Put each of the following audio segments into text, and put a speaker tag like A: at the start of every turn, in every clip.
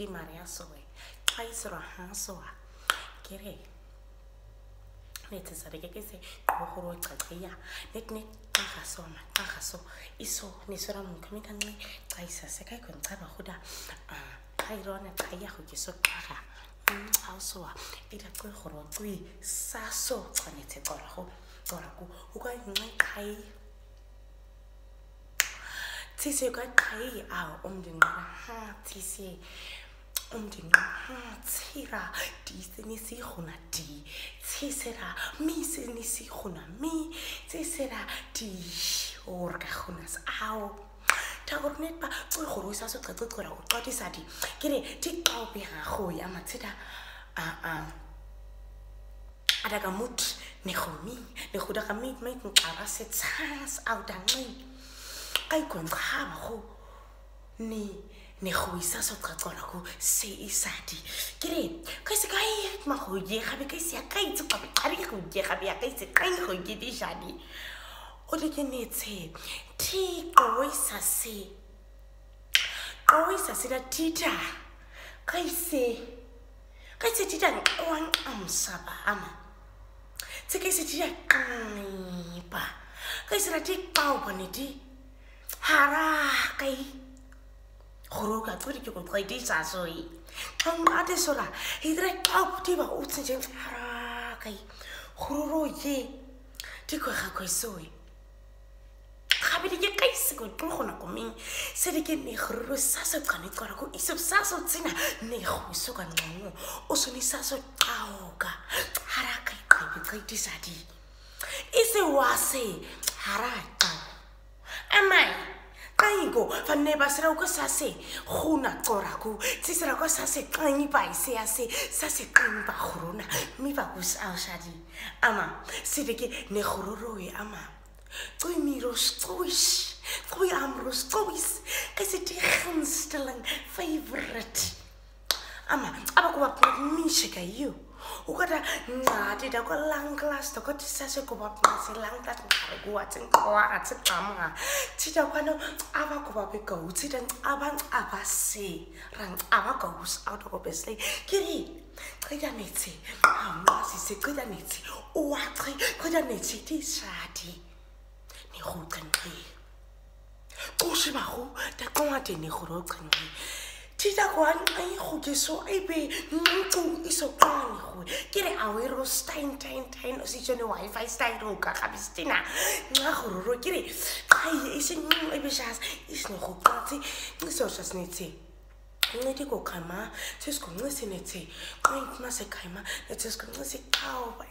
A: rimane a soi. Kai suraha soa. Kere. Nete sarike kese kohoro chagaya. Net ne kaha so ma kaha so. Iso ne sora mkamita nne. Kai sase kai kontaba huda. Kai rona kaya hukiso kaha. Awsoa. Ida kohoro kui saso chanete koraho. Koraku. Uga ngai kai. TC ka qhayi awu umndinqala ha TC umndinqhathira disenisihuna di tsisera misenisihuna mi. Tsisera di. Orgahunas ao თაგორნეტა წიხურო ისასო წიწწორა უწოდისადი გერე ტიკავი ახო ამაცედა ა ა ადაგამუთ ნეხომი ნეხუდაგამი მე ყარასე ცას ავდანი აი კონხაბ ხო ნი ne go isa sotretsona ko se isadi ke re ka se ka e gabe ka se ya ka itse ka qare go ye gabe ya ka itse ka e go di jani o le ke netse ti qoi se qoi se la tita ka ise ka itse tita nqwang amsa ba ama. Tse ka itse tita qani ka itse la ti qao bone di hara kai goroka ciri ke go tlwaedisa soe xa nqate sola edire xa kutiba o tsenje ntsharakai gororo ye dikwegakwe soe gabedi ke ka ise ko tlo go nako meng sedi ke ne gororo sa se tshwanetswara ko ise sa so tsena ne go soka nxongo o sone sa so xaoka xarakai qebe xaedisa di. Ise wa se xaraxa amaye kaiko fanele ba sera ko sa se go na tsora ko tse sera ko sa se qanyi ba ise ya se sa se qanyi ba gorona mme ba go sa shadi ama se de ke ne gororo e ama. Tsoi miro stoish tsoi amro stoish ka se di gunsteling favorite. Ama aba ko ba mishe ka you ukata ngati da ko lang class da ko tisa se ko bab na se lang ta ngare ko atin ko atin tama ti da ko no aba ko bab ko uti dan aba aba se rang aba ko us out of obviously kiri qhitha metsi amazise qhitha metsi uwachi qhitha metsi tishadi ni go qenqe qoshi ba go ta qonga tene go ro qenqe tita kwa ai go ke so ai be ntlo iso qane go ke re a we ro stein stein stein o se tsone wifi stein ro ka ga bistina nxa go ro ke re ai e se nngwe e be jas e se go qatse iso sa snetse ncedi kokhama sesigonxisinetse qaima sekhaima sesigonxisi qawuba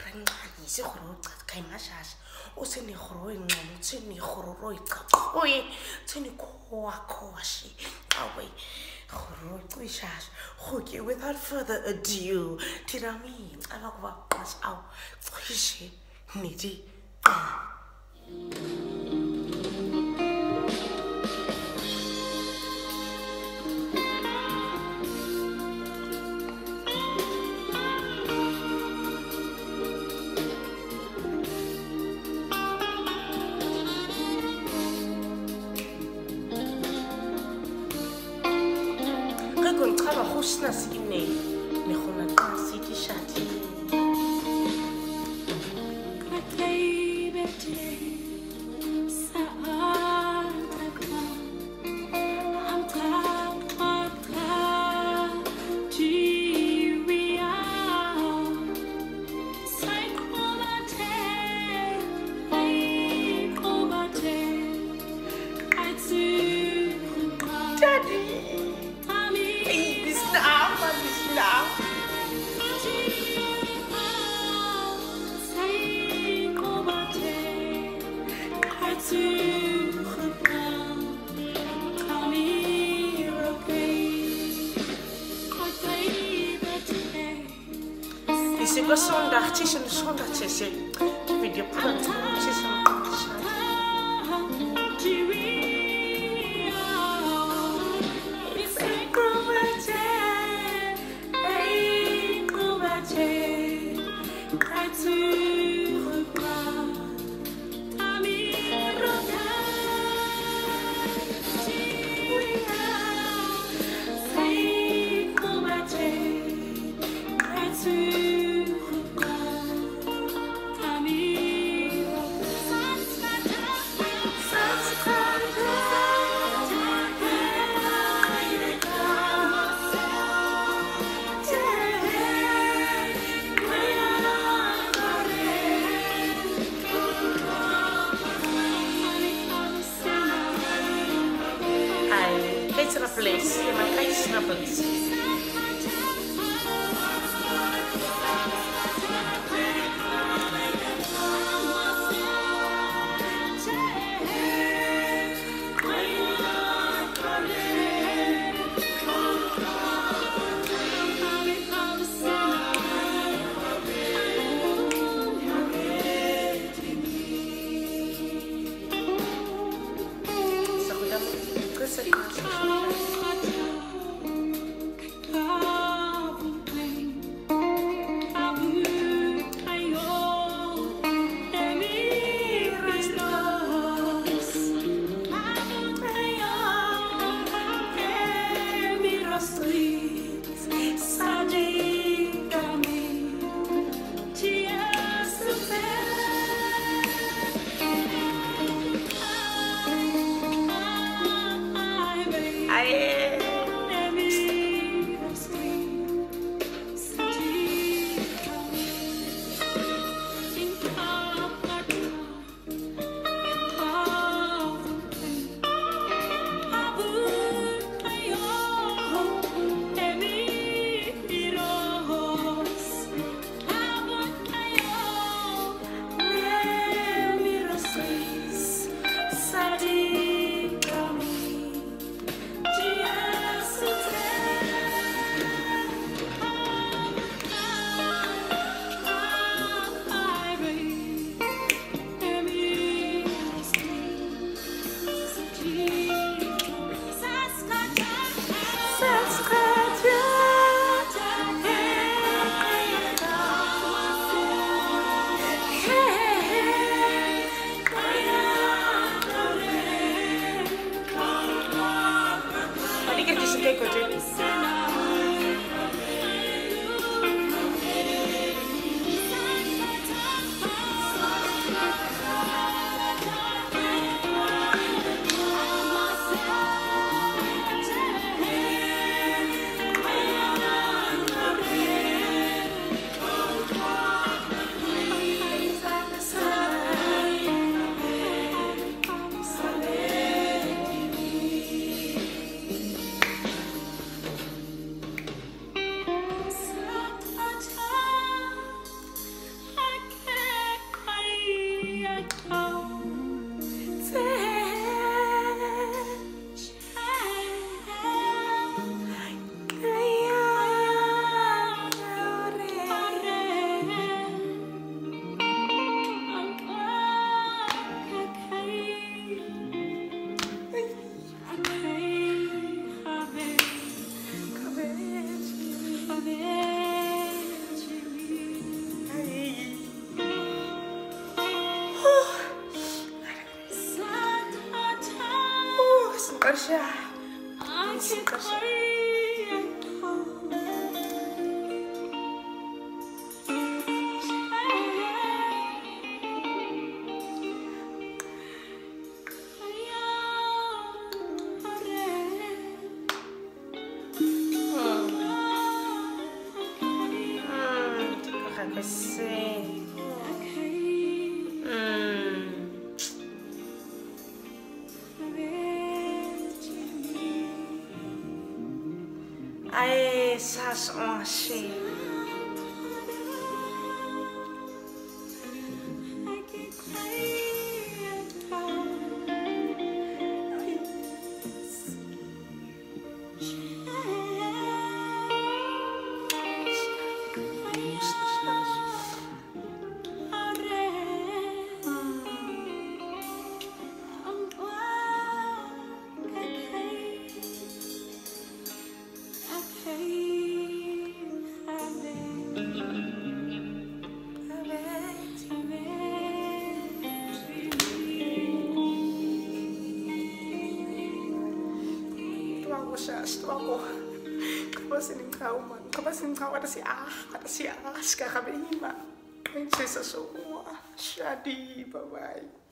A: ranqanyise gore khaima shasha usenegoro encane utsenegororo icacoye tsenekhoakhoashe qawe cishasha goke without further ado tirami aba kuba qas aw cishe nedi kodwa ngicabanga hosinasikimeli nikhona qa sikishadi Baby, baby. Siva Sondag, and
B: Sondag, Tisha. Jy my huis na Tchau. a essas onchas. Soko. Kapa sinin ka uman. Kapa sinin ka si ah. Si ah. Sika kabe ima. Kain sisa. Shadi. Bye bye.